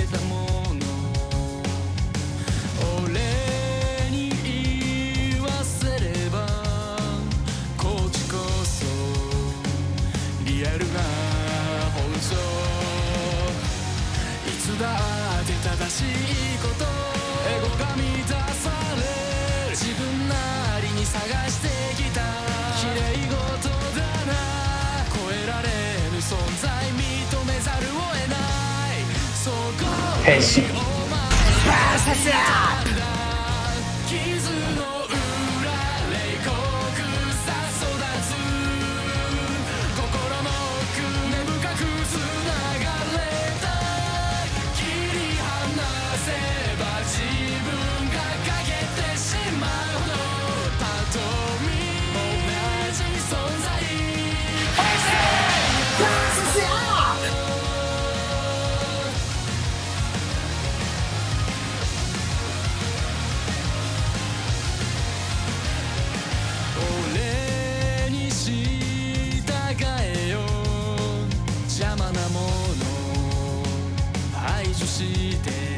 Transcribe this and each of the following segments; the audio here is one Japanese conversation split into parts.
てたもの俺に言わせればこっちこそリアルな本性いつだって正しいことエゴが満され自分なりに探して headshot. 排除して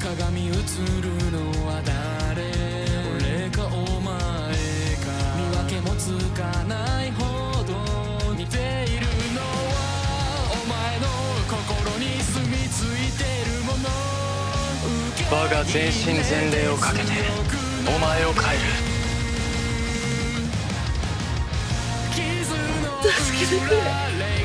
鏡映るのは誰俺かお前か見分けもつかない我が全身全霊をかけてお前を変える。助けてくれ。